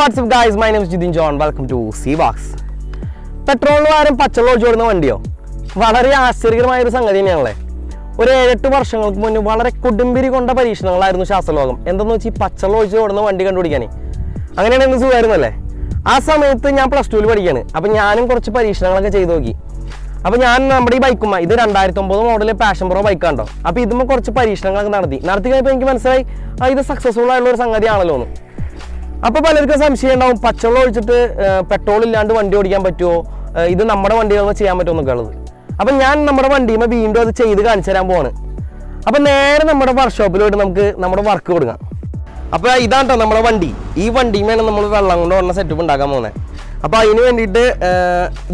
What's up guys my name Jithin John welcome to C backs പെട്രോളിന് പകരം പച്ചവെള്ളം ഒഴിച്ചു കൊടുക്കുന്ന വണ്ടിയോ? വളരെ ആശ്ചര്യകരമായ ഒരു സംഗതി തന്നെയാണല്ലേ? ഒരു ഏഴെട്ട് വർഷങ്ങൾക്ക് മുന്നേ വളരെ കൊടുമ്പിരി കൊണ്ട പരീക്ഷണങ്ങളായിരുന്നു ശാസ്ത്രലോകം എന്തെന്ന് വെച്ചാൽ ഈ പച്ചവെള്ളം ഒഴിച്ച് കൊടുക്കുന്ന വണ്ടി കണ്ടുപിടിക്കാനേ. അങ്ങനെയാണ് എന്ത് സുഖമായിരുന്നല്ലേ? ആ സമയത്ത് ഞാൻ പ്ലസ് ടുവിൽ പഠിക്കുകയാണ് അപ്പം ഞാനും കുറച്ച് പരീക്ഷണങ്ങളൊക്കെ ചെയ്തു നോക്കി. അപ്പോൾ ഞാൻ നമ്മുടെ ഈ ബൈക്കുമ്മ ഇത് രണ്ടായിരത്തി ഒമ്പത് മോഡൽ പാഷൻ പ്രോ ബൈക്കാണ്ടോ അപ്പോൾ ഇതുമ്പോൾ കുറച്ച് പരീക്ഷണങ്ങളൊക്കെ നടത്തി. നടത്തി കഴിഞ്ഞപ്പോൾ എനിക്ക് മനസ്സിലായി. ഇത് സക്സസ്ഫുൾ ആയിട്ടുള്ള ഒരു സംഗതിയാണല്ലോ എന്ന് അപ്പോൾ പലർക്കും സംശയം ഉണ്ടാവും. പച്ചവെള്ളം ഒഴിച്ചിട്ട് പെട്രോൾ ഇല്ലാണ്ട് വണ്ടി ഓടിക്കാൻ പറ്റുമോ ഇത് നമ്മുടെ വണ്ടികളിൽ ചെയ്യാൻ പറ്റുമോ എന്നൊക്കെ ഉള്ളത്. അപ്പം ഞാൻ നമ്മുടെ വണ്ടിയുമ്പോൾ വീണ്ടും അത് ചെയ്ത് കാണിച്ചു തരാൻ പോവാണ്. അപ്പം നേരെ നമ്മുടെ വർക്ക്ഷോപ്പിലോട്ട് നമുക്ക് നമ്മുടെ വർക്ക് കൊടുക്കാം. അപ്പോൾ ഇതാണ് കേട്ടോ നമ്മുടെ വണ്ടി. ഈ വണ്ടിയുമാണ് നമ്മൾ വെള്ളം കൊണ്ട് ഓടുന്ന സെറ്റപ്പ് ഉണ്ടാക്കാൻ പോകുന്നത് അപ്പോൾ അതിന് വേണ്ടിയിട്ട്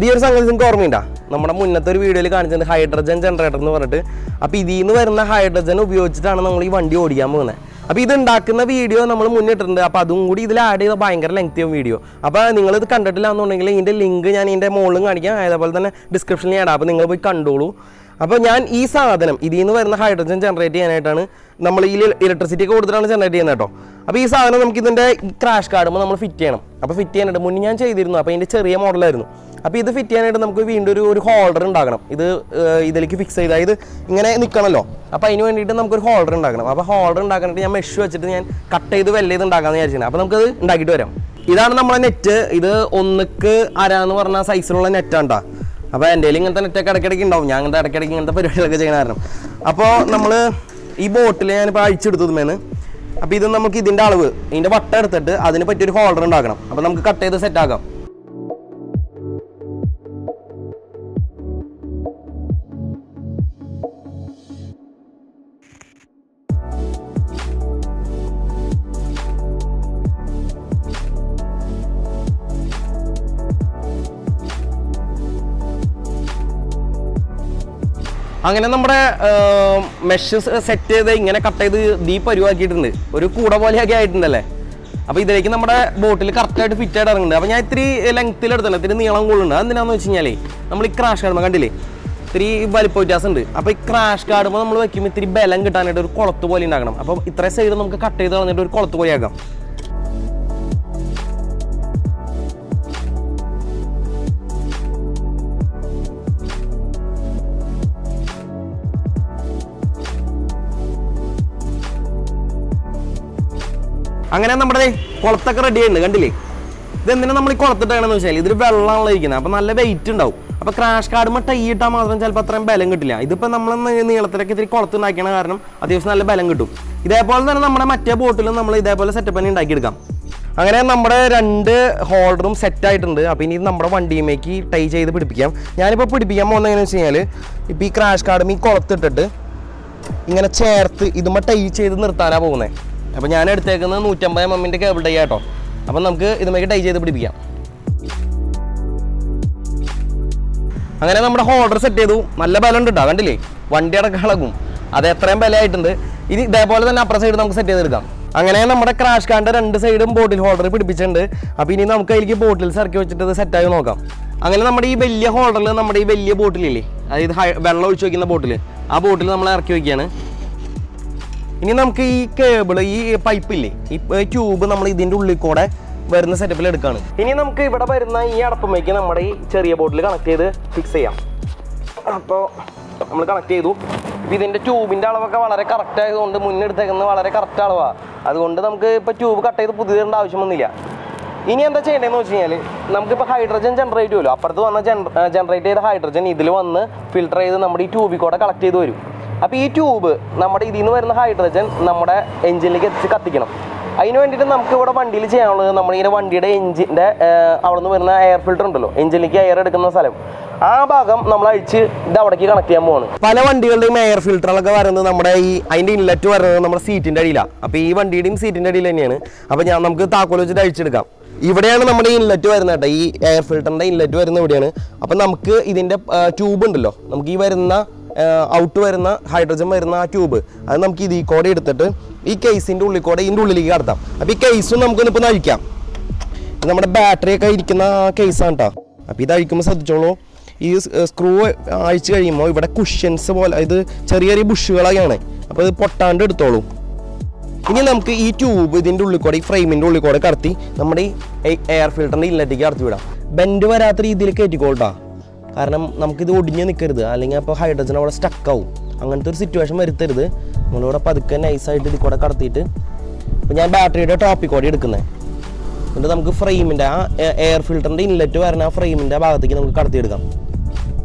ഈ ഒരു സംഗതി നിങ്ങൾക്ക് ഓർമ്മയുണ്ടോ? നമ്മുടെ മുന്നത്തെ ഒരു വീഡിയോയിൽ കാണിച്ചിട്ടുണ്ട് ഹൈഡ്രജൻ ജനറേറ്റർ എന്ന് പറഞ്ഞിട്ട്. അപ്പോൾ ഇതിൽ നിന്ന് വരുന്ന ഹൈഡ്രജൻ ഉപയോഗിച്ചിട്ടാണ് നമ്മൾ ഈ വണ്ടി ഓടിക്കാൻ പോകുന്നത് അപ്പോൾ ഇത് ഉണ്ടാക്കുന്ന വീഡിയോ നമ്മൾ മുന്നിട്ടിട്ടുണ്ട്. അപ്പോൾ അതും കൂടി ഇതിൽ ആഡ് ചെയ്ത ഭയങ്കര ലെങ്തി വീഡിയോ അപ്പോൾ നിങ്ങൾ ഇത് കണ്ടിട്ടില്ല എന്നുണ്ടെങ്കിൽ ഇതിന്റെ ലിങ്ക് ഞാൻ ഇതിന്റെ മുകളിലും കാണിക്കാം. അതേപോലെ തന്നെ ഡിസ്ക്രിപ്ഷനിൽ ഇടാം. അപ്പോൾ നിങ്ങൾ പോയി കണ്ടോളൂ. അപ്പോൾ ഞാൻ ഈ സാധനം ഇതിൽ നിന്ന് വരുന്ന ഹൈഡ്രജൻ ജനറേറ്റ് ചെയ്യാനായിട്ടാണ് നമ്മൾ ഈ ഇലക്ട്രിസിറ്റി ഒക്കെ കൊടുത്തിട്ടാണ് ജനറേറ്റ് ചെയ്യുന്നത് കേട്ടോ. അപ്പോൾ ഈ സാധനം നമുക്ക് ഇതിന്റെ ക്രാഷ് കാർഡുമ്പോൾ നമ്മൾ ഫിറ്റ് ചെയ്യണം. അപ്പോൾ ഫിറ്റ് ചെയ്യാനായിട്ട് മുന്നേ ഞാൻ ചെയ്തിരുന്നു. അപ്പോൾ ഇതിന്റെ ചെറിയ മോഡലായിരുന്നു അപ്പോൾ ഇത് ഫിറ്റ് ചെയ്യാനായിട്ട് നമുക്ക് വീണ്ടും ഒരു ഒരു ഹോൾഡർ ഉണ്ടാക്കണം ഇത് ഇതിലേക്ക് ഫിക്സ് ചെയ്ത് അതായത് ഇങ്ങനെ നിൽക്കണമല്ലോ അപ്പോൾ അതിന് വേണ്ടിയിട്ട് നമുക്കൊരു ഹോൾഡർ ഉണ്ടാക്കണം അപ്പോൾ ഹോൾഡർ ഉണ്ടാക്കാനായിട്ട് ഞാൻ മെഷ് വെച്ചിട്ട് ഞാൻ കട്ട് ചെയ്ത് വെല്ല ചെയ്ത് ഉണ്ടാക്കാമെന്ന് വിചാരിച്ചിരുന്നത് അപ്പോൾ നമുക്കത് ഉണ്ടാക്കിയിട്ട് വരാം. ഇതാണ് നമ്മളെ നെറ്റ് ഇത് ഒന്നിക്ക് അര എന്ന് പറഞ്ഞ സൈസിലുള്ള നെറ്റാണ് കേട്ടോ അപ്പോൾ എന്റെ ഇങ്ങനത്തെ നെറ്റൊക്കെ ഇടയ്ക്കിടയ്ക്ക് ഉണ്ടാവും. ഞാൻ അങ്ങനത്തെ ഇടയ്ക്കിടയ്ക്ക് ഇങ്ങനത്തെ പരിപാടികളൊക്കെ ചെയ്യുന്ന കാരണം. അപ്പോൾ നമ്മൾ ഈ ബോട്ടിൽ ഞാനിപ്പോൾ അഴിച്ചെടുത്തതുമേന്ന് അപ്പോൾ ഇത് നമുക്ക് ഇതിന്റെ അളവ് ഇതിന്റെ വട്ടം എടുത്തിട്ട് അതിന് പറ്റിയൊരു ഹോൾഡർ ഉണ്ടാക്കണം. അപ്പോൾ നമുക്ക് കട്ട് ചെയ്ത് സെറ്റ് അങ്ങനെ നമ്മുടെ മെഷ് സെറ്റ് ചെയ്ത് ഇങ്ങനെ കട്ട് ചെയ്ത് ദീ പരുവാക്കിയിട്ടുണ്ട്. ഒരു കൂട പോലെയൊക്കെ ആയിട്ടുണ്ടല്ലേ? അപ്പോൾ ഇതിലേക്ക് നമ്മുടെ ബോട്ടിൽ കറക്റ്റായിട്ട് ഫിറ്റ് ആയിട്ട് ഇറങ്ങുന്നുണ്ട്. അപ്പോൾ ഞാൻ ഇത്തിരി ലെങ്ത്തിൽ എടുത്തല്ലോ ഇത്തിരി നീളം കൂടുതലുണ്ട്. അതെന്തിനാന്ന് വെച്ച് നമ്മൾ ഈ ക്രാഷ് കാണുമ്പോൾ കണ്ടില്ലേ? ഇത്തിരി വലിപ്പ വ്യത്യാസം ഉണ്ട് അപ്പോൾ ഈ ക്രാഷ് കാർഡുമ്പോൾ നമ്മൾ വെക്കുമ്പോൾ ഇത്തിരി ബലം കിട്ടാനായിട്ട് ഒരു കുളത്ത് പോലെ ഉണ്ടാക്കണം അപ്പോൾ ഇത്രയും സൈഡ് നമുക്ക് കട്ട് ചെയ്ത് കളഞ്ഞിട്ട് ഒരു കുളത്ത് പോലെ ആക്കാം. അങ്ങനെ നമ്മുടെ കുളത്തൊക്കെ റെഡി ആയിട്ടുണ്ട് കണ്ടില്ലേ? ഇതെന്തിനാ നമ്മൾ ഈ കുളത്തിട്ടാണെന്ന് വെച്ചാൽ ഇതിൽ വെള്ളമാണല്ലോ ഇരിക്കുന്നത്. അപ്പോൾ നല്ല വെയിറ്റ് ഉണ്ടാവും. അപ്പോൾ ക്രാഷ് കാർഡുമ്മ ടൈ ഇട്ടാൽ മാത്രം ചിലപ്പോൾ അത്രയും ബലം കിട്ടില്ല. ഇതിപ്പോൾ നമ്മൾ നീളത്തിലൊക്കെ ഇത്തിരി കുളത്തുണ്ടാക്കിയ കാരണം അത്യാവശ്യം നല്ല ബലം കിട്ടും. ഇതേപോലെ തന്നെ നമ്മുടെ മറ്റേ ബോട്ടിലും നമ്മൾ ഇതേപോലെ സെറ്റപ്പ് തന്നെ ഉണ്ടാക്കിയെടുക്കാം. അങ്ങനെ നമ്മുടെ രണ്ട് ഹോൾഡറും സെറ്റ് ആയിട്ടുണ്ട്. അപ്പോൾ ഇനി നമ്മുടെ വണ്ടിയുമേക്ക് ടൈ ചെയ്ത് പിടിപ്പിക്കാം. ഞാനിപ്പോൾ പിടിപ്പിക്കാൻ പോകുന്നത് എങ്ങനെയാണെന്ന് വെച്ച് കഴിഞ്ഞാൽ ഇപ്പോൾ ഈ ക്രാഷ് കാർഡും ഈ കുളത്തിട്ടിട്ട് ഇങ്ങനെ ചേർത്ത് ഇതുമ്പോൾ ടൈ ചെയ്ത് നിർത്താനാണ് പോകുന്നത് അപ്പോൾ ഞാൻ എടുത്തേക്കുന്നത് നൂറ്റമ്പത് എം എമ്മിന്റെ കേബിൾ ടൈ ആട്ടോ. അപ്പം നമുക്ക് ഇതുമ്മേക്ക് ടൈ ചെയ്ത് പിടിപ്പിക്കാം. അങ്ങനെ നമ്മുടെ ഹോൾഡർ സെറ്റ് ചെയ്തു. നല്ല ബലം ഉണ്ട് കേട്ടോ കണ്ടില്ലേ? വണ്ടി അടക്കം ഇളകും. അത് എത്രയും ബലമായിട്ടുണ്ട്. ഇനി ഇതേപോലെ തന്നെ അപ്പുറ സൈഡ് നമുക്ക് സെറ്റ് ചെയ്തെടുക്കാം അങ്ങനെ നമ്മുടെ ക്രാഷ് കാണ്ട് രണ്ട് സൈഡും ബോട്ടിൽ ഹോൾഡർ പിടിപ്പിച്ചിട്ടുണ്ട്. അപ്പോൾ ഇനി നമുക്ക് അതിലേക്ക് ബോട്ടിൽ ഇറക്കി വെച്ചിട്ട് ഇത് സെറ്റായി നോക്കാം. അങ്ങനെ നമ്മുടെ ഈ വലിയ ഹോൾഡറിൽ നമ്മുടെ ഈ വലിയ ബോട്ടിലില്ലേ അതായത് വെള്ളം ഒഴിച്ച് വയ്ക്കുന്ന ബോട്ടിൽ ആ ബോട്ടിൽ നമ്മൾ ഇറക്കി വയ്ക്കുകയാണ് ഇനി നമുക്ക് ഈ കേബിൾ ഈ പൈപ്പില്ലേ ഈ ട്യൂബ് നമ്മൾ ഇതിന്റെ ഉള്ളിൽ കൂടെ വരുന്ന സെറ്റപ്പിൽ എടുക്കുകയാണ് ഇനി നമുക്ക് ഇവിടെ വരുന്ന ഈ അടപ്പമേക്ക് നമ്മുടെ ഈ ചെറിയ ബോട്ടിൽ കണക്ട് ചെയ്ത് ഫിക്സ് ചെയ്യാം. അപ്പോൾ നമ്മൾ കണക്ട് ചെയ്തു. ഇപ്പം ഇതിന്റെ ട്യൂബിന്റെ അളവൊക്കെ വളരെ കറക്റ്റ് ആയതുകൊണ്ട് മുന്നെടുത്തേക്കുന്നത് വളരെ കറക്റ്റ് അളവാണ് അതുകൊണ്ട് നമുക്ക് ഇപ്പോൾ ട്യൂബ് കട്ട് ചെയ്ത് പുതിയ ആവശ്യം വന്നില്ല. ഇനി എന്താ ചെയ്യേണ്ടതെന്ന് വെച്ച് കഴിഞ്ഞാൽ നമുക്കിപ്പോൾ ഹൈഡ്രജൻ ജനറേറ്റ് ചെയ്യുമല്ലോ. അപ്പുറത്ത് വന്ന ജനറേറ്റ് ചെയ്ത ഹൈഡ്രജൻ ഇതിൽ വന്ന് ഫിൽട്ടർ ചെയ്ത് നമ്മുടെ ഈ ട്യൂബിൽ കൂടെ കളക്ട് ചെയ്ത് വരും. അപ്പോൾ ഈ ട്യൂബ് നമ്മുടെ ഇതിൽ നിന്ന് വരുന്ന ഹൈഡ്രജൻ നമ്മുടെ എഞ്ചിനിലേക്ക് എത്തിച്ച് കത്തിക്കണം. അതിന് വേണ്ടിയിട്ട് നമുക്ക് ഇവിടെ വണ്ടിയിൽ ചെയ്യാനുള്ളത് നമ്മളിങ്ങനെ വണ്ടിയുടെ എഞ്ചിന്റെ അവിടെ നിന്ന് വരുന്ന എയർ ഫിൽറ്റർ ഉണ്ടല്ലോ എഞ്ചിനിലേക്ക് എയർ എടുക്കുന്ന സ്ഥലം. ആ ഭാഗം നമ്മൾ അഴിച്ച് ഇത് അവിടേക്ക് കണക്ട് ചെയ്യാൻ പോവാണ്. പല വണ്ടികളുടെയും എയർ ഫിൽറ്ററുകളൊക്കെ വരുന്നത് നമ്മുടെ ഈ അതിന്റെ ഇൻലെറ്റ് വരുന്നത് നമ്മുടെ സീറ്റിന്റെ അടിയിലാണ് അപ്പോൾ ഈ വണ്ടിയുടെയും സീറ്റിന്റെ അടിയിൽ തന്നെയാണ്. അപ്പോൾ ഞാൻ നമുക്ക് താക്കോൽ വെച്ചിട്ട് അഴിച്ചെടുക്കാം. ഇവിടെയാണ് നമ്മുടെ ഇൻലെറ്റ് വരുന്നത് കേട്ടോ. ഈ എയർ ഫിൽറ്ററിന്റെ ഇൻലെറ്റ് വരുന്നത് ഇവിടെയാണ്. അപ്പം നമുക്ക് ഇതിന്റെ ട്യൂബ് ഉണ്ടല്ലോ. നമുക്ക് ഈ വരുന്ന ഔട്ട് വരുന്ന ഹൈഡ്രജൻ വരുന്ന ആ ട്യൂബ് അത് നമുക്ക് ഇത് ഈ കൂടെ എടുത്തിട്ട് ഈ കേസിന്റെ ഉള്ളിൽ കൂടെ ഇതിന്റെ ഉള്ളിലേക്ക് കടത്താം. അപ്പോൾ ഈ കേസും നമുക്കൊന്ന് ഇപ്പോൾ അഴിക്കാം. ഇത് നമ്മുടെ ബാറ്ററി ഒക്കെ ഇരിക്കുന്ന കേസാണ് കേട്ടോ അപ്പോൾ ഇത് അഴിക്കുമ്പോൾ ശ്രദ്ധിച്ചോളൂ. ഈ സ്ക്രൂ അഴിച്ച് കഴിയുമ്പോൾ ഇവിടെ കുഷ്യൻസ് പോലെ ഇത് ചെറിയ ചെറിയ ബുഷുകളൊക്കെയാണ് അപ്പോൾ ഇത് പൊട്ടാണ്ട് എടുത്തോളൂ. ഇനി നമുക്ക് ഈ ട്യൂബ് ഇതിന്റെ ഉള്ളിൽ കൂടെ ഈ ഫ്രെയിമിന്റെ ഉള്ളിൽ കൂടെ കടത്തി നമ്മുടെ ഈ എയർ ഫിൽറ്ററിന്റെ ഇല്ലറ്റിലേക്ക് കടത്തി വിടാം ബെൻഡ് വരാത്ത രീതിയിൽ കയറ്റിക്കോട്ടാ കാരണം നമുക്കിത് ഒടിഞ്ഞ് നിൽക്കരുത് അല്ലെങ്കിൽ അപ്പോൾ ഹൈഡ്രജൻ അവിടെ സ്റ്റക്കാവും അങ്ങനത്തെ ഒരു സിറ്റുവേഷൻ വരുത്തരുത്. നമ്മളിവിടെ പതുക്കെ നൈസായിട്ട് ഇതിൽ കൂടെ കടത്തിയിട്ട് അപ്പോൾ ഞാൻ ബാറ്ററിയുടെ ടോപ്പിൽ കൂടി എടുക്കുന്നത് എന്നിട്ട് നമുക്ക് ഫ്രെയിമിന്റെ ആ എയർ ഫിൽറ്ററിന്റെ ഇൻലെറ്റ് വരുന്ന ആ ഫ്രെയിമിന്റെ ഭാഗത്തേക്ക് നമുക്ക് കടത്തിയെടുക്കാം.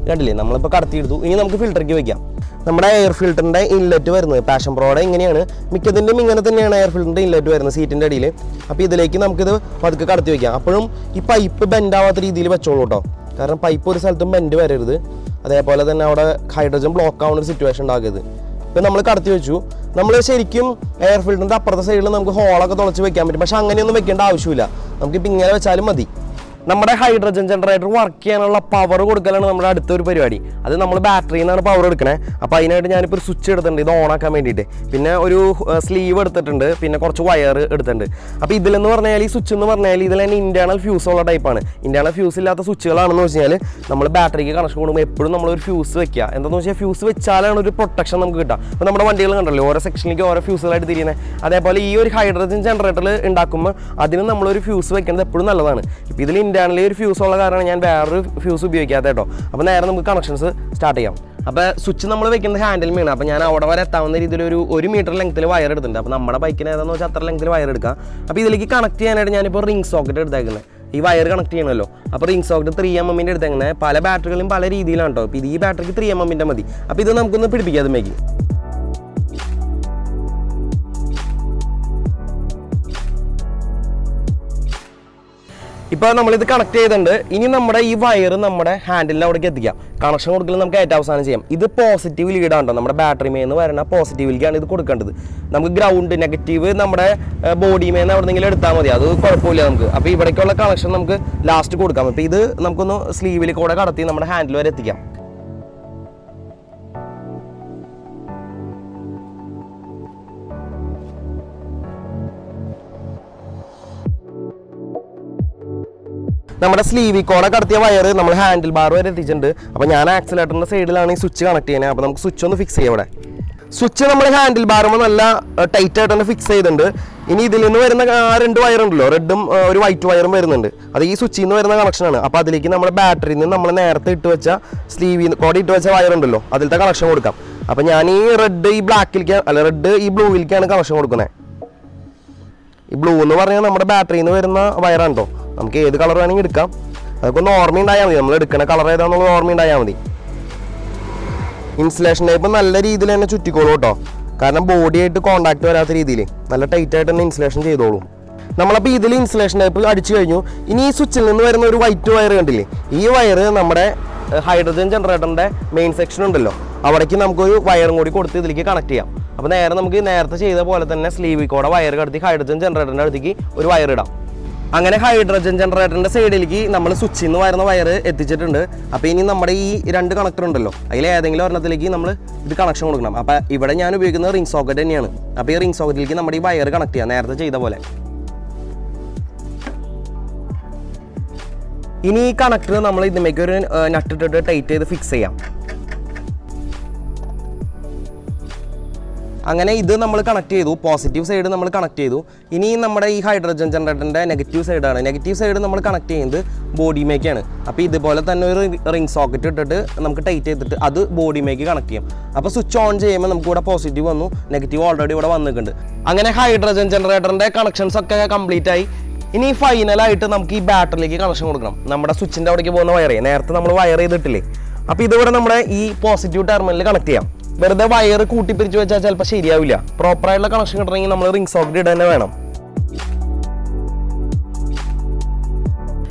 കണ്ടില്ലേ? നമ്മളിപ്പോൾ കടത്തിയെടുത്തു. ഇനി നമുക്ക് ഫിൽറ്ററിക്ക് വയ്ക്കാം നമ്മുടെ എയർ ഫിൽറ്ററിന്റെ ഇൻലെറ്റ് വരുന്നത് പാഷൻ പ്രോയുടെ ഇങ്ങനെയാണ്. മിക്കതിന്റെയും ഇങ്ങനെ തന്നെയാണ് എയർ ഫിൽറ്ററിന്റെ ഇൻലെറ്റ് വരുന്നത് സീറ്റിന്റെ അടിയിൽ അപ്പോൾ ഇതിലേക്ക് നമുക്കിത് പതുക്കെ കടത്തി വയ്ക്കാം അപ്പോഴും ഈ പൈപ്പ് ബെൻഡാവാത്ത രീതിയിൽ വെച്ചോളൂ കേട്ടോ കാരണം പൈപ്പ് ഒരു സ്ഥലത്തും ബെൻഡ് വരരുത്. അതേപോലെ തന്നെ അവിടെ ഹൈഡ്രജൻ ബ്ലോക്ക് ആവുന്ന ഒരു സിറ്റുവേഷൻ ഉണ്ടാകരുത്. ഇപ്പം നമ്മൾ കടത്തി വെച്ചു. നമ്മൾ ശരിക്കും എയർ ഫിൽറ്ററിന്റെ അപ്പുറത്തെ സൈഡിൽ നമുക്ക് ഹോളൊക്കെ തുളച്ച് വെക്കാൻ പറ്റും. പക്ഷെ അങ്ങനെയൊന്നും വെക്കേണ്ട ആവശ്യമില്ല. നമുക്കിപ്പോൾ ഇങ്ങനെ വെച്ചാലും മതി. നമ്മുടെ ഹൈഡ്രജൻ ജനറേറ്റർ വർക്ക് ചെയ്യാനുള്ള പവർ കൊടുക്കലാണ് നമ്മുടെ അടുത്ത ഒരു പരിപാടി. അത് നമ്മൾ ബാറ്ററിയിൽ നിന്നാണ് പവർ എടുക്കണേ അപ്പോൾ അതിനായിട്ട് ഞാനിപ്പോൾ ഒരു സ്വിച്ച് എടുത്തിട്ടുണ്ട്. ഇത് ഓൺ ആക്കാൻ വേണ്ടിയിട്ട്. പിന്നെ ഒരു സ്ലീവ് എടുത്തിട്ടുണ്ട്. പിന്നെ കുറച്ച് വയർ എടുത്തിട്ടുണ്ട്. അപ്പോൾ ഇതിലെന്ന് പറഞ്ഞാൽ ഈ സ്വിച്ച് എന്ന് പറഞ്ഞാൽ ഇതിൽ തന്നെ ഇന്റേണൽ ഫ്യൂസ് ഉള്ള ടൈപ്പാണ് ഇന്റേണൽ ഫ്യൂസ് ഇല്ലാത്ത സ്വിച്ചുകളാണെന്ന് വെച്ച് കഴിഞ്ഞാൽ നമ്മൾ ബാറ്ററിക്ക് കണക്ഷൻ കൊടുക്കുമ്പോൾ എപ്പോഴും നമ്മൾ ഒരു ഫ്യൂസ് വെക്കുക. എന്താണെന്ന് വെച്ചാൽ ഫ്യൂസ് വെച്ചാലാണ് ഒരു പ്രൊട്ടക്ഷൻ നമുക്ക് കിട്ടുക. അപ്പോൾ നമ്മുടെ വണ്ടികൾ കണ്ടല്ലോ ഓരോ സെക്ഷനിലേക്ക് ഓരോ ഫ്യൂസുകളായിട്ട് തിരിയുന്നത് അതേപോലെ ഈ ഒരു ഹൈഡ്രജൻ ജനറേറ്ററിൽ ഉണ്ടാക്കുമ്പോൾ അതിന് നമ്മളൊരു ഫ്യൂസ് വെക്കുന്നത് എപ്പോഴും നല്ലതാണ്. ഇപ്പോൾ ഇതിൽ ഇന്റേണലി ഒരു ഫ്യൂസ് ഉള്ള കാരണം ഞാൻ വേറൊരു ഫ്യൂസ് ഉപയോഗിക്കാത്ത കേട്ടോ. അപ്പോൾ നേരെ നമുക്ക് കണക്ഷൻസ് സ്റ്റാർട്ട് ചെയ്യാം. അപ്പോൾ സ്വിച്ച് നമ്മൾ വെക്കുന്നത് ഹാൻഡിൽ മീണ് അപ്പോൾ ഞാൻ അവിടെ വരെ എത്താവുന്ന രീതിയിൽ ഒരു ഒരു മീറ്റർ ലെങ്ത്തിൽ വയർ എടുത്തിട്ടുണ്ട്. അപ്പോൾ നമ്മുടെ ബൈക്കിന് ഏതാണെന്ന് വെച്ചാൽ അത്ര ലെങ്ത്തിൽ വയർ എടുക്കാം. അപ്പോൾ ഇതിലേക്ക് കണക്ട് ചെയ്യാനായിട്ട് ഞാനിപ്പോൾ റിംഗ് സോക്കറ്റ് എടുത്തേക്കുന്നത് ഈ വയർ കണക്ട് ചെയ്യണമല്ലോ. അപ്പോൾ റിംഗ് സോക്കറ്റ് ത്രീ എം എമ്മിന്റെ എടുത്തേക്കുന്നത് പല ബാറ്ററികളും പല രീതിയിലാണ് കേട്ടോ അപ്പോൾ ഇത് ഈ ബാറ്ററിക്ക് ത്രീ എം എമ്മിന്റെ മതി. അപ്പോൾ ഇത് നമുക്കൊന്ന് പിടിപ്പിക്കാം അതുമേക്ക് ഇപ്പോൾ നമ്മളിത് കണക്ട് ചെയ്തിട്ടുണ്ട്. ഇനി നമ്മുടെ ഈ വയർ നമ്മുടെ ഹാൻഡിലിന് അവിടേക്ക് എത്തിക്കാം. കണക്ഷൻ കൊടുക്കലും നമുക്ക് ഏറ്റവും അവസാനം ചെയ്യാം. ഇത് പോസിറ്റീവ് ലീഡാണ് നമ്മുടെ ബാറ്ററി മേന്ന് വരുന്ന പോസിറ്റീവിലേക്കാണ് ഇത് കൊടുക്കേണ്ടത്. നമുക്ക് ഗ്രൗണ്ട് നെഗറ്റീവ് നമ്മുടെ ബോഡി മേന്ന് എവിടെന്നെങ്കിലും എടുത്താൽ മതി. അത് കുഴപ്പമില്ല നമുക്ക്. അപ്പോൾ ഇവിടേക്കുള്ള കണക്ഷൻ നമുക്ക് ലാസ്റ്റ് കൊടുക്കാം. അപ്പോൾ ഇത് നമുക്കൊന്ന് സ്ലീവിൽ കൂടെ കടത്തി നമ്മുടെ ഹാൻഡിൽ വരെ എത്തിക്കാം. നമ്മുടെ സ്ലീവി കോടെ കടത്തിയ വയർ നമ്മൾ ഹാൻഡിൽ ബാർ വരെ എത്തിച്ചിട്ടുണ്ട് അപ്പോൾ ഞാൻ ആക്സിലേറ്ററിന്റെ സൈഡിലാണ് ഈ സ്വിച്ച് കണക്ട് ചെയ്യുന്നത്. അപ്പോൾ നമുക്ക് സ്വിച്ച് ഒന്ന് ഫിക്സ് ചെയ്യാം ഇവിടെ. സ്വിച്ച് നമ്മൾ ഹാൻഡിൽ ബാറുമ്പോൾ നല്ല ടൈറ്റ് ആയിട്ട് തന്നെ ഫിക്സ് ചെയ്തിട്ടുണ്ട്. ഇനി ഇതിൽ നിന്ന് വരുന്ന രണ്ട് വയറുണ്ടല്ലോ റെഡും ഒരു വൈറ്റ് വയറും വരുന്നുണ്ട്. അത് ഈ സ്വിച്ചിൽ നിന്ന് വരുന്ന കണക്ഷനാണ് അപ്പോൾ അതിലേക്ക് നമ്മുടെ ബാറ്ററിയിൽ നിന്ന് നമ്മൾ നേരത്തെ ഇട്ട് വെച്ച സ്ലീവിൽ കോടി ഇട്ട് വെച്ച വയർ ഉണ്ടല്ലോ. അതിലത്തെ കണക്ഷൻ കൊടുക്കാം. അപ്പോൾ ഞാൻ ഈ റെഡ് ഈ ബ്ലാക്കിലേക്ക് അല്ല റെഡ് ഈ ബ്ലൂവിലേക്കാണ് കണക്ഷൻ കൊടുക്കുന്നത് ഈ ബ്ലൂ എന്ന് പറഞ്ഞാൽ നമ്മുടെ ബാറ്ററിയിൽ നിന്ന് വരുന്ന വയറാണ് കേട്ടോ നമുക്ക് ഏത് കളർ വേണമെങ്കിൽ എടുക്കാം. അതൊക്കെ ഒന്ന് ഓർമ്മ ഉണ്ടായാൽ മതി. നമ്മൾ എടുക്കുന്ന കളർ ഏതാണെന്നുള്ള ഓർമ്മ ഉണ്ടായാൽ മതി. ഇൻസുലേഷൻ ടൈപ്പ് നല്ല രീതിയിൽ തന്നെ ചുറ്റിക്കോളൂ കേട്ടോ. കാരണം ബോഡിയായിട്ട് കോണ്ടാക്ട് വരാത്ത രീതിയിൽ നല്ല ടൈറ്റ് ആയിട്ട് തന്നെ ഇൻസുലേഷൻ ചെയ്തോളൂ. നമ്മളപ്പോൾ ഇതിൽ ഇൻസുലേഷൻ ടൈപ്പ് അടിച്ചു കഴിഞ്ഞു. ഇനി ഈ സ്വിച്ചിൽ നിന്ന് വരുന്ന ഒരു വൈറ്റ് വയർ കണ്ടില്ലേ? ഈ വയർ നമ്മുടെ ഹൈഡ്രജൻ ജനറേറ്ററിന്റെ മെയിൻ സെക്ഷൻ ഉണ്ടല്ലോ. അവിടേക്ക് നമുക്കൊരു വയറും കൂടി കൊടുത്ത് ഇതിലേക്ക് കണക്ട് ചെയ്യാം. അപ്പോൾ നേരെ നമുക്ക് നേരത്തെ ചെയ്ത പോലെ തന്നെ സ്ലീവിൽ കൂടെ വയർ കടത്തി ഹൈഡ്രജൻ ജനറേറ്ററിന്റെ അടുത്തേക്ക് ഒരു വയർ ഇടാം. അങ്ങനെ ഹൈഡ്രജൻ ജനറേറ്ററിന്റെ സൈഡിലേക്ക് നമ്മൾ സ്വിച്ചിൽ നിന്ന് വരുന്ന വയർ എത്തിച്ചിട്ടുണ്ട്. അപ്പോൾ ഇനി നമ്മുടെ ഈ രണ്ട് കണക്ടർ ഉണ്ടല്ലോ. അതിൽ ഏതെങ്കിലും ഒരെണ്ണത്തിലേക്ക് നമ്മൾ ഇത് കണക്ഷൻ കൊടുക്കണം. അപ്പോൾ ഇവിടെ ഞാൻ ഉപയോഗിക്കുന്നത് റിംഗ് സോക്കറ്റ് തന്നെയാണ്. അപ്പോൾ ഈ റിംഗ് സോക്കറ്റിലേക്ക് നമ്മുടെ ഈ വയർ കണക്ട് ചെയ്യാം. നേരത്തെ ചെയ്ത പോലെ. ഇനി ഈ കണക്ടർ നമ്മൾ ഇതിലേക്ക് ഒരു നട്ടിട്ടിട്ട് ടൈറ്റ് ചെയ്ത് ഫിക്സ് ചെയ്യാം. അങ്ങനെ ഇത് നമ്മൾ കണക്ട് ചെയ്തു. പോസിറ്റീവ് സൈഡ് നമ്മൾ കണക്ട് ചെയ്തു. ഇനി നമ്മുടെ ഈ ഹൈഡ്രജൻ ജനറേറ്ററിന്റെ നെഗറ്റീവ് സൈഡാണ് നെഗറ്റീവ് സൈഡ് നമ്മൾ കണക്ട് ചെയ്യുന്നത് ബോഡിമേക്കാണ് അപ്പോൾ ഇതുപോലെ തന്നെ ഒരു റിംഗ് സോക്കറ്റ് ഇട്ടിട്ട് നമുക്ക് ടൈറ്റ് ചെയ്തിട്ട് അത് ബോഡിമേക്ക് കണക്ട് ചെയ്യും. അപ്പോൾ സ്വിച്ച് ഓൺ ചെയ്യുമ്പോൾ നമുക്ക് ഇവിടെ പോസിറ്റീവ് വന്നു. നെഗറ്റീവ് ഓൾറെഡി ഇവിടെ വന്നിട്ടുണ്ട്. അങ്ങനെ ഹൈഡ്രജൻ ജനറേറ്ററിന്റെ കണക്ഷൻസ് ഒക്കെ കംപ്ലീറ്റ് ആയി. ഇനി ഫൈനലായിട്ട് നമുക്ക് ഈ ബാറ്ററിയിലേക്ക് കണക്ഷൻ കൊടുക്കണം. നമ്മുടെ സ്വിച്ചിന്റെ അവിടേക്ക് പോകുന്ന വയറേ നേരത്തെ നമ്മൾ വയർ ചെയ്തിട്ടില്ലേ? അപ്പോൾ ഇതിവിടെ നമ്മുടെ ഈ പോസിറ്റീവ് ടെർമിനലിൽ കണക്ട് ചെയ്യാം. വെറുതെ വയർ കൂട്ടിപ്പിരിച്ച് വെച്ചാൽ ചിലപ്പോൾ ശരിയാവില്ല. പ്രോപ്പറായിട്ടുള്ള കണക്ഷൻ കിട്ടണമെങ്കിൽ നമ്മൾ റിംഗ് സോക്കറ്റ് ഇടുക തന്നെ വേണം.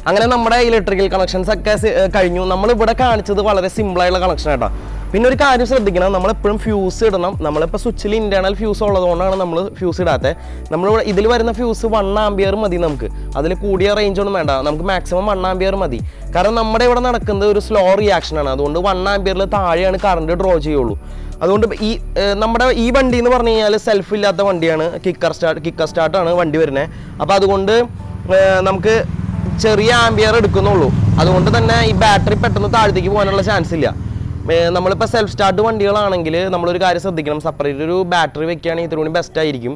അങ്ങനെ നമ്മുടെ ഇലക്ട്രിക്കൽ കണക്ഷൻസ് ഒക്കെ കഴിഞ്ഞു. നമ്മൾ ഇവിടെ കാണിച്ചത് വളരെ സിമ്പിൾ ആയിട്ടുള്ള കണക്ഷൻ ആട്ടോ പിന്നെ ഒരു കാര്യം ശ്രദ്ധിക്കണം. നമ്മളെപ്പോഴും ഫ്യൂസ് ഇടണം. നമ്മളിപ്പോൾ സ്വിച്ചിൽ ഇന്റേണൽ ഫ്യൂസ് ഉള്ളതുകൊണ്ടാണ് നമ്മൾ ഫ്യൂസ് ഇടാത്തത് നമ്മൾ ഇതിൽ വരുന്ന ഫ്യൂസ് വൺ ആംബിയർ മതി നമുക്ക്. അതിൽ കൂടിയ റേഞ്ച് ഒന്നും വേണ്ട. നമുക്ക് മാക്സിമം വൺ ആംബിയർ മതി. കാരണം നമ്മുടെ ഇവിടെ നടക്കുന്നത് ഒരു സ്ലോ റിയാക്ഷൻ ആണ്. അതുകൊണ്ട് വൺ ആംബിയറിൽ താഴെയാണ് കറണ്ട് ഡ്രോ ചെയ്യുള്ളൂ. അതുകൊണ്ട് ഈ നമ്മുടെ ഈ വണ്ടി എന്ന് പറഞ്ഞു കഴിഞ്ഞാൽ സെൽഫ് ഇല്ലാത്ത വണ്ടിയാണ്. കിക്കർ സ്റ്റാർട്ട് കിക്കർ സ്റ്റാർട്ടാണ് വണ്ടി വരുന്നത് അപ്പോൾ അതുകൊണ്ട് നമുക്ക് ചെറിയ ആംബിയർ എടുക്കുന്നുള്ളൂ. അതുകൊണ്ട് തന്നെ ഈ ബാറ്ററി പെട്ടെന്ന് താഴത്തേക്ക് പോകാനുള്ള ചാൻസ് ഇല്ല. നമ്മളിപ്പോൾ സെൽഫ് സ്റ്റാർട്ട് വണ്ടികളാണെങ്കിൽ നമ്മളൊരു കാര്യം ശ്രദ്ധിക്കണം. സെപ്പറേറ്റ് ഒരു ബാറ്ററി വെക്കുകയാണെങ്കിൽ ഇത്രയും കൂടി ബെസ്റ്റ് ആയിരിക്കും.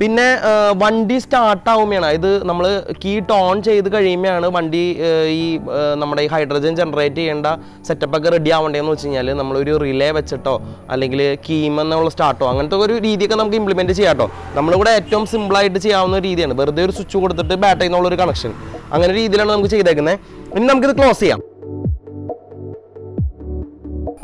പിന്നെ വണ്ടി സ്റ്റാർട്ട് ആവുമ്പോഴാണ്. ഇത് നമ്മൾ കീ ടോൺ ചെയ്ത് കഴിയുമ്പോഴാണ് വണ്ടി ഈ നമ്മുടെ ഈ ഹൈഡ്രജൻ ജനറേറ്റ് ചെയ്യേണ്ട സെറ്റപ്പ് ഒക്കെ റെഡി ആവേണ്ടതെന്ന് വെച്ച് കഴിഞ്ഞാൽ നമ്മളൊരു റിലേ വെച്ചിട്ടോ അല്ലെങ്കിൽ കീം എന്നുള്ള സ്റ്റാർട്ടോ അങ്ങനത്തെ ഒരു രീതിയൊക്കെ നമുക്ക് ഇംപ്ലിമെന്റ് ചെയ്യാട്ടോ നമ്മളിവിടെ ഏറ്റവും സിമ്പിളായിട്ട് ചെയ്യാവുന്ന രീതിയാണ്. വെറുതെ ഒരു സ്വിച്ച് കൊടുത്തിട്ട് ബാറ്ററി എന്നുള്ള ഒരു കണക്ഷൻ അങ്ങനെ രീതിയിലാണ് നമുക്ക് ചെയ്തേക്കുന്നത് ഇനി നമുക്കിത് ക്ലോസ് ചെയ്യാം.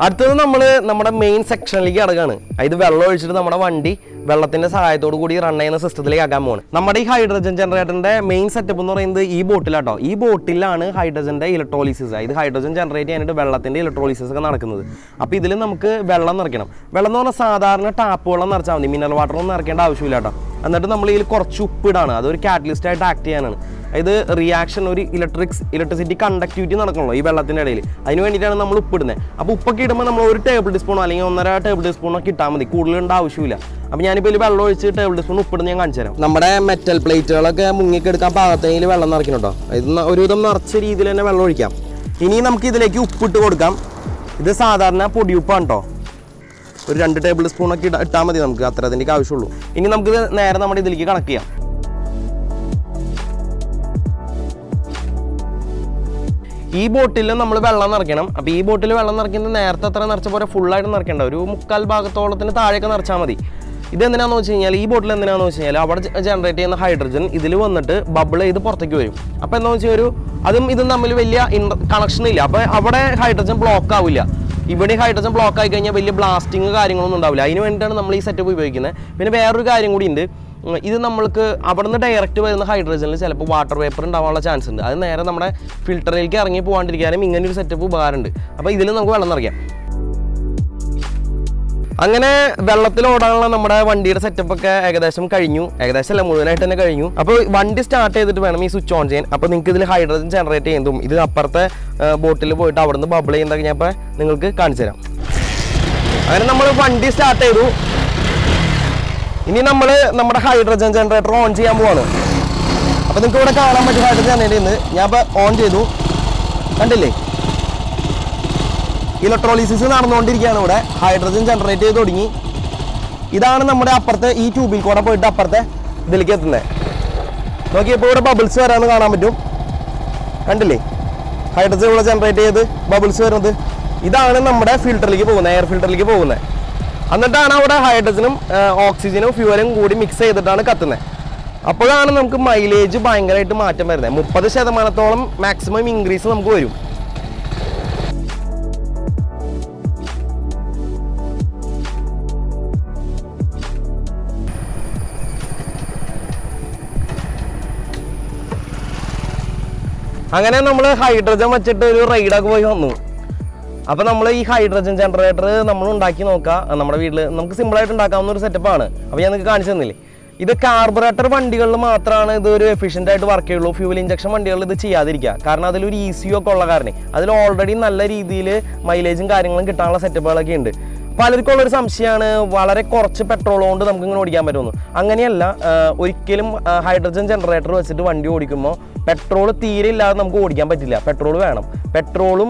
അടുത്തത് നമ്മൾ നമ്മുടെ മെയിൻ സെക്ഷനിലേക്ക് കിടക്കാണ്. അതായത് വെള്ളം ഒഴിച്ചിട്ട് നമ്മുടെ വണ്ടി വെള്ളത്തിന്റെ സഹായത്തോടു കൂടി റൺ ചെയ്യുന്ന സിസ്റ്റത്തിലേക്ക് ആക്കാൻ പോകണം നമ്മുടെ ഈ ഹൈഡ്രജൻ ജനറേറ്ററിന്റെ മെയിൻ സെറ്റപ്പ് എന്ന് പറയുന്നത് ഈ ബോട്ടിലാട്ടോ. ഈ ബോട്ടിലാണ് ഹൈഡ്രജന്റെ ഇലക്ട്രോളിസിസ് അതായത് ഹൈഡ്രജൻ ജനറേറ്റ് ചെയ്യാനായിട്ട് വെള്ളത്തിന്റെ ഇലക്ട്രോളിസിസ് ഒക്കെ നടക്കുന്നത്. അപ്പോൾ ഇതിൽ നമുക്ക് വെള്ളം നിറയ്ക്കണം. വെള്ളം എന്ന് പറഞ്ഞാൽ സാധാരണ ടാപ്പ് വെള്ളം നിറച്ചാൽ മതി. മിനറൽ വാട്ടർ ഒന്നും നിറയ്ക്കേണ്ട ആവശ്യമില്ല കേട്ടോ എന്നിട്ട് നമ്മൾ ഇതിൽ കുറച്ച് ഉപ്പിടാണ് അതൊരു കാറ്റലിസ്റ്റ് ആയിട്ട് ആക്ട് ചെയ്യാനാണ്. ഇത് റിയാക്ഷൻ ഒരു ഇലക്ട്രിക്സ് ഇലക്ട്രിസിറ്റി കണ്ടക്ടിവിറ്റി നടക്കണല്ലോ ഈ വെള്ളത്തിന്റെ ഇടയിൽ. അതിന് വേണ്ടിയിട്ടാണ് നമ്മൾ ഉപ്പിടുന്നത് അപ്പോൾ ഉപ്പൊക്കെ ഇടുമ്പോൾ നമ്മൾ ഒരു ടേബിൾ ടീസ്പൂണോ അല്ലെങ്കിൽ ഒന്നര ടേബിൾ ടീസ്പൂണോ കിട്ടാൽ മതി. കൂടുതലുണ്ട് ആവശ്യമില്ല. അപ്പോൾ ഞാനിപ്പോൾ ഇതിൽ വെള്ളം ഒഴിച്ച് ടേബിൾ ടീസ്പൂൺ ഉപ്പിടുന്ന ഞാൻ കാണിച്ചു തരാം. നമ്മുടെ മെറ്റൽ പ്ലേറ്റുകളൊക്കെ മുങ്ങിക്കെടുക്കാൻ പാകത്തെങ്കിൽ വെള്ളം നിറയ്ക്കണം കേട്ടോ ഇത് ഒരുവിധം നിറച്ച രീതിയിൽ തന്നെ വെള്ളം ഒഴിക്കാം. ഇനി നമുക്ക് ഇതിലേക്ക് ഉപ്പിട്ട് കൊടുക്കാം. ഇത് സാധാരണ പൊടിയുപ്പാണ് കേട്ടോ. ഒരു രണ്ട് ടേബിൾ സ്പൂണൊക്കെ ഇട ഇട്ടാൽ മതി നമുക്ക്. അത്ര അതിന്റെ ആവശ്യമുള്ളൂ. ഇനി നമുക്കിത് നേരെ നമ്മുടെ ഇതിലേക്ക് കണക്ട് ചെയ്യാം. ഈ ബോട്ടിൽ നമ്മൾ വെള്ളം നിറയ്ക്കണം. അപ്പോൾ ഈ ബോട്ടിൽ വെള്ളം നിറയ്ക്കുന്നത് നേരത്തെ അത്ര നിറച്ച പോലെ ഫുള്ളായിട്ട് നിറയ്ക്കേണ്ട. ഒരു മുക്കാൽ ഭാഗത്തോളത്തിന് താഴേക്ക് നിറച്ചാൽ മതി. ഇത് എന്തിനാന്ന് വെച്ച് കഴിഞ്ഞാൽ ഈ ബോട്ടിൽ എന്തിനാന്ന് വെച്ച് കഴിഞ്ഞാൽ അവിടെ ജനറേറ്റ് ചെയ്യുന്ന ഹൈഡ്രജൻ ഇതിൽ വന്നിട്ട് ബബിൾ ചെയ്ത് പുറത്തേക്ക് വരും. അപ്പോൾ എന്താ വെച്ചാൽ ഒരു അതും ഇതും തമ്മിൽ വലിയ കണക്ഷൻ ഇല്ല. അപ്പോൾ അവിടെ ഹൈഡ്രജൻ ബ്ലോക്ക് ആവില്ല. ഇവിടെ ഹൈഡ്രജൻ ബ്ലോക്ക് ആയി കഴിഞ്ഞാൽ വലിയ ബ്ലാസ്റ്റിങ് കാര്യങ്ങളൊന്നും ഉണ്ടാവില്ല. അതിന് വേണ്ടിയിട്ടാണ് നമ്മൾ ഈ സെറ്റപ്പ് ഉപയോഗിക്കുന്നത്. പിന്നെ വേറൊരു കാര്യം കൂടി ഉണ്ട്. ഇത് നമ്മൾക്ക് അവിടെ നിന്ന് ഡയറക്റ്റ് വരുന്ന ഹൈഡ്രജനിൽ ചിലപ്പോൾ വാട്ടർ വേപ്പർ ഉണ്ടാവാനുള്ള ചാൻസ് ഉണ്ട്. അത് നേരെ നമ്മുടെ ഫിൽറ്ററിലേക്ക് ഇറങ്ങി പോകാണ്ടിരിക്കാനും ഇങ്ങനെ ഒരു സെറ്റപ്പ് ഉപകാരമുണ്ട്. അപ്പോൾ ഇതിൽ നമുക്ക് വെള്ളം നിറയ്ക്കാം. അങ്ങനെ വെള്ളത്തിൽ ഓടാനുള്ള നമ്മുടെ വണ്ടിയുടെ സെറ്റപ്പ് ഒക്കെ ഏകദേശം കഴിഞ്ഞു. ഏകദേശം അല്ല മുഴുവനായിട്ട് തന്നെ കഴിഞ്ഞു. അപ്പോൾ വണ്ടി സ്റ്റാർട്ട് ചെയ്തിട്ട് വേണം ഈ സ്വിച്ച് ഓൺ ചെയ്യാൻ. അപ്പോൾ നിങ്ങൾക്ക് ഇതിൽ ഹൈഡ്രജൻ ജനറേറ്റ് ചെയ്യുന്നതും ഇത് അപ്പുറത്തെ ബോട്ടിൽ പോയിട്ട് അവിടെ നിന്ന് ബബിൾ ചെയ്യുന്നതൊക്കെ ഞാൻ ഇപ്പോൾ നിങ്ങൾക്ക് കാണിച്ചു തരാം. അങ്ങനെ നമ്മൾ വണ്ടി സ്റ്റാർട്ട് ചെയ്തു. ഇനി നമ്മൾ നമ്മുടെ ഹൈഡ്രജൻ ജനറേറ്റർ ഓൺ ചെയ്യാൻ പോവാണ്. അപ്പോൾ നിങ്ങൾക്ക് ഇവിടെ കാണാൻ പറ്റും ഹൈഡ്രജൻ ജനറേറ്റർ ഇന്ന് ഞാൻ ഇപ്പോൾ ഓൺ ചെയ്തു. കണ്ടില്ലേ? ഇലക്ട്രോളിസിസ് നടന്നുകൊണ്ടിരിക്കുകയാണ് ഇവിടെ. ഹൈഡ്രജൻ ജനറേറ്റ് ചെയ്ത് തുടങ്ങി. ഇതാണ് നമ്മുടെ അപ്പുറത്തെ ഈ ട്യൂബിൽ കൂടെ പോയിട്ട് അപ്പുറത്തെ ഇതിലേക്ക് എത്തുന്നത് നോക്കിയപ്പോൾ ഇവിടെ ബബിൾസ് വരാമെന്ന് കാണാൻ പറ്റും. കണ്ടില്ലേ? ഹൈഡ്രജൻ ഇവിടെ ജനറേറ്റ് ചെയ്ത് ബബിൾസ് വരുന്നത്. ഇതാണ് നമ്മുടെ ഫിൽറ്ററിലേക്ക് പോകുന്നത് എയർ ഫിൽറ്ററിലേക്ക് പോകുന്നത്. എന്നിട്ടാണ് അവിടെ ഹൈഡ്രജനും ഓക്സിജനും ഫ്യൂവലും കൂടി മിക്സ് ചെയ്തിട്ടാണ് കത്തുന്നത് അപ്പോഴാണ് നമുക്ക് മൈലേജ് ഭയങ്കരമായിട്ട് മാറ്റം വരുന്നത്. മുപ്പത് ശതമാനത്തോളം മാക്സിമം ഇൻക്രീസ് നമുക്ക് വരും. അങ്ങനെ നമ്മൾ ഹൈഡ്രജൻ വെച്ചിട്ട് ഒരു റൈഡൊക്കെ പോയി വന്നു. അപ്പോൾ നമ്മൾ ഈ ഹൈഡ്രജൻ ജനറേറ്റർ നമ്മൾ ഉണ്ടാക്കി നോക്കാം. നമ്മുടെ വീട്ടിൽ നമുക്ക് സിമ്പിൾ ആയിട്ട് ഉണ്ടാക്കാവുന്ന ഒരു സെറ്റപ്പാണ് അപ്പോൾ ഞാൻ നിങ്ങൾക്ക് കാണിച്ചു തന്നില്ലേ? ഇത് കാർബറേറ്റർ വണ്ടികളിൽ മാത്രമാണ് ഇത് ഒരു എഫിഷ്യന്റ് ആയിട്ട് വർക്ക് ചെയ്യുള്ളൂ. ഫ്യൂവൽ ഇഞ്ചക്ഷൻ വണ്ടികളിൽ ഇത് ചെയ്യാതിരിക്കുക. കാരണം അതിലൊരു ഇ സി ഒക്കെ ഉള്ള കാരണം. അതിൽ ഓൾറെഡി നല്ല രീതിയിൽ മൈലേജും കാര്യങ്ങളും കിട്ടാനുള്ള സെറ്റപ്പുകളൊക്കെ ഉണ്ട്. പലർക്കും ഉള്ളൊരു സംശയമാണ് വളരെ കുറച്ച് പെട്രോൾ കൊണ്ട് നമുക്ക് ഇങ്ങനെ ഓടിക്കാൻ പറ്റുമെന്ന്. അങ്ങനെയല്ല ഒരിക്കലും ഹൈഡ്രജൻ ജനറേറ്റർ വെച്ചിട്ട് വണ്ടി ഓടിക്കുമ്പോൾ പെട്രോൾ തീരെ ഇല്ലാതെ നമുക്ക് ഓടിക്കാൻ പറ്റില്ല. പെട്രോൾ വേണം. പെട്രോളും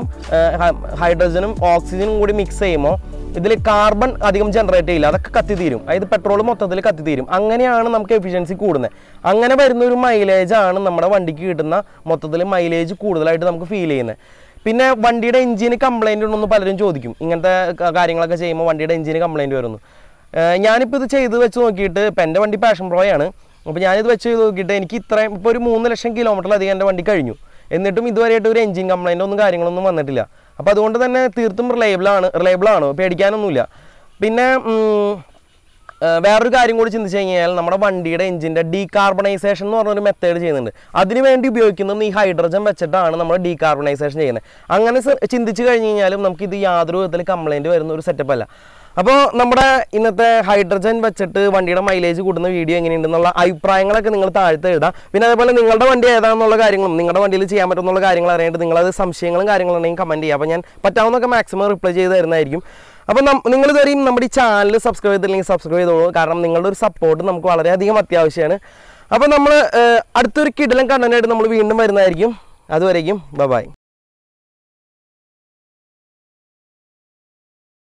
ഹൈഡ്രജനും ഓക്സിജനും കൂടി മിക്സ് ചെയ്യുമ്പോൾ ഇതിൽ കാർബൺ അധികം ജനറേറ്റ് ചെയ്യില്ല. അതൊക്കെ കത്തി തീരും അതായത് പെട്രോൾ മൊത്തത്തിൽ കത്തി തീരും അങ്ങനെയാണ് നമുക്ക് എഫിഷ്യൻസി കൂടുന്നത്. അങ്ങനെ വരുന്ന ഒരു മൈലേജ് ആണ് നമ്മുടെ വണ്ടിക്ക് കിട്ടുന്ന മൊത്തത്തിൽ മൈലേജ് കൂടുതലായിട്ട് നമുക്ക് ഫീൽ ചെയ്യുന്നത്. പിന്നെ വണ്ടിയുടെ എഞ്ചിന് കംപ്ലൈന്റ് ഉണ്ടെന്ന് പലരും ചോദിക്കും. ഇങ്ങനത്തെ കാര്യങ്ങളൊക്കെ ചെയ്യുമ്പോൾ വണ്ടിയുടെ എഞ്ചിന് കംപ്ലൈന്റ് വരുന്നു. ഞാനിപ്പോൾ ഇത് ചെയ്ത് വെച്ച് നോക്കിയിട്ട് ഇപ്പം എന്റെ വണ്ടി പാഷൻ പ്രോ ആണ് അപ്പോൾ ഞാനിത് വെച്ച് നോക്കിയിട്ട് എനിക്ക് ഇത്രയും ഇപ്പോൾ ഒരു മൂന്ന് ലക്ഷം കിലോമീറ്ററിലധികം എന്റെ വണ്ടി കഴിഞ്ഞു. എന്നിട്ടും ഇതുവരെയായിട്ട് ഒരു എഞ്ചിൻ കംപ്ലൈന്റ് ഒന്നും കാര്യങ്ങളൊന്നും വന്നിട്ടില്ല. അപ്പോൾ അതുകൊണ്ട് തന്നെ തീർത്തും റിലയബിൾ ആണ് പേടിക്കാനൊന്നുമില്ല. പിന്നെ വേറൊരു കാര്യം കൂടി ചിന്തിച്ചു കഴിഞ്ഞാൽ നമ്മുടെ വണ്ടിയുടെ എഞ്ചിന്റെ ഡീകാർബണൈസേഷൻ എന്ന് പറഞ്ഞൊരു മെത്തേഡ് ചെയ്യുന്നുണ്ട്. അതിന് വേണ്ടി ഉപയോഗിക്കുന്നത് ഈ ഹൈഡ്രജൻ വെച്ചിട്ടാണ് നമ്മൾ ഡീകാർബണൈസേഷൻ ചെയ്യുന്നത്. അങ്ങനെ ചിന്തിച്ചു കഴിഞ്ഞ് കഴിഞ്ഞാലും നമുക്ക് ഇത് യാതൊരു വിധത്തിൽ കംപ്ലൈന്റ് വരുന്ന ഒരു സെറ്റപ്പ് അല്ല. അപ്പോൾ നമ്മുടെ ഇന്നത്തെ ഹൈഡ്രജൻ വെച്ചിട്ട് വണ്ടിയുടെ മൈലേജ് കൂടുന്ന വീഡിയോ എങ്ങനെയുണ്ടെന്നുള്ള അഭിപ്രായങ്ങളൊക്കെ നിങ്ങൾ താഴ്ത്ത് എഴുതാം. പിന്നെ അതേപോലെ നിങ്ങളുടെ വണ്ടി ഏതാണെന്നുള്ള കാര്യങ്ങളും നിങ്ങളുടെ വണ്ടിയിൽ ചെയ്യാൻ പറ്റുന്നുള്ള കാര്യങ്ങൾ അറിയാണ്ട് നിങ്ങളത് സംശയങ്ങളും കാര്യങ്ങളുണ്ടെങ്കിൽ കമന്റ് ചെയ്യുക. അപ്പോൾ ഞാൻ പറ്റാവുന്നൊക്കെ മാക്സിമം റിപ്ലൈ ചെയ്ത് തരുന്നതായിരിക്കും. അപ്പോൾ നിങ്ങൾ ഇതുവരെയും നമ്മുടെ ഈ ചാനൽ സബ്സ്ക്രൈബ് ചെയ്തില്ലെങ്കിൽ സബ്സ്ക്രൈബ് ചെയ്തോളൂ. കാരണം നിങ്ങളുടെ ഒരു സപ്പോർട്ട് നമുക്ക് വളരെയധികം അത്യാവശ്യമാണ്. അപ്പോൾ നമ്മൾ അടുത്തൊരു കിടലം കണ്ടന്റായിട്ട് നമ്മൾ വീണ്ടും വരുന്നതായിരിക്കും. അതുവരേക്കും ബൈ